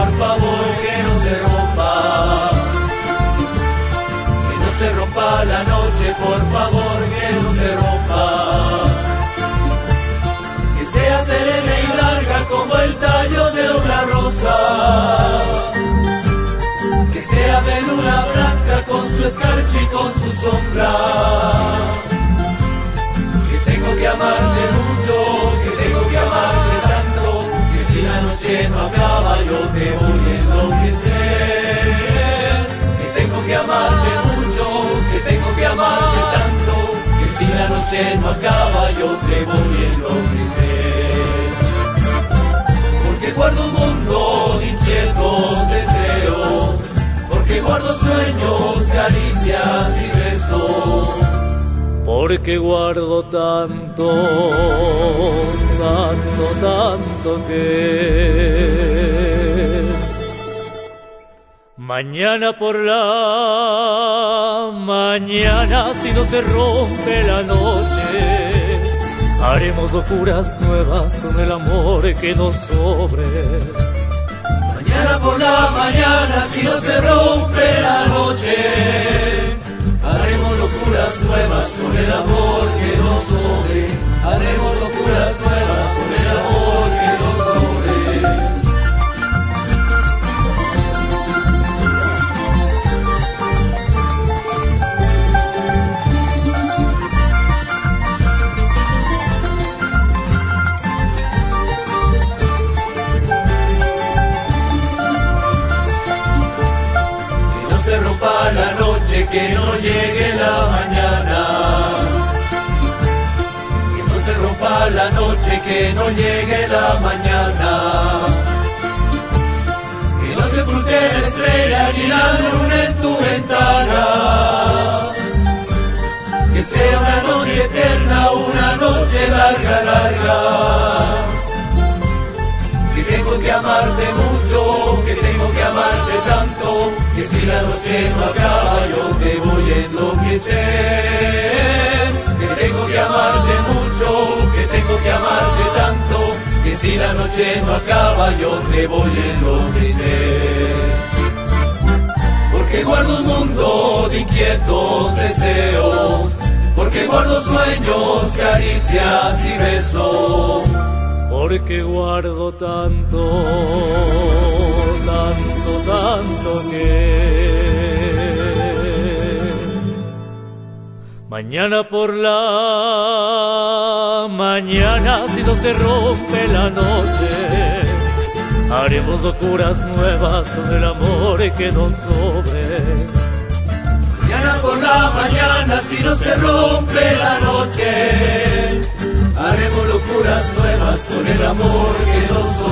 por favor que no se rompa. Que no se rompa la noche, por favor que no se rompa. Que sea serena y larga como el tallo de una rosa. Que sea de luna blanca con su escarcha y con su sombra. No acaba yo te voy a enloquecer. Que tengo que amarte mucho, que tengo que amarte tanto, que si la noche no acaba yo te voy a enloquecer. Porque guardo porque guardo tanto, tanto, tanto que mañana por la mañana si no se rompe la noche haremos locuras nuevas con el amor que nos sobre. Mañana por la mañana si no se rompe la noche que no llegue la mañana. Que no se rompa la noche, que no llegue la mañana. Que no se cruce la estrella ni la luna en tu ventana. Que sea una noche eterna, una noche larga, larga. Que tengo que amarte mucho, que tengo que amarte tanto, que si la noche no acaba yo enloquecer. Que tengo que amarte mucho, que tengo que amarte tanto, que si la noche no acaba yo te voy a enloquecer. Porque guardo un mundo de inquietos deseos, porque guardo sueños, caricias y besos. porque guardo tanto, tanto, tanto que mañana por la mañana si no se rompe la noche haremos locuras nuevas con el amor que nos sobre. Mañana por la mañana, si no se rompe la noche, haremos locuras nuevas con el amor que nos sobre.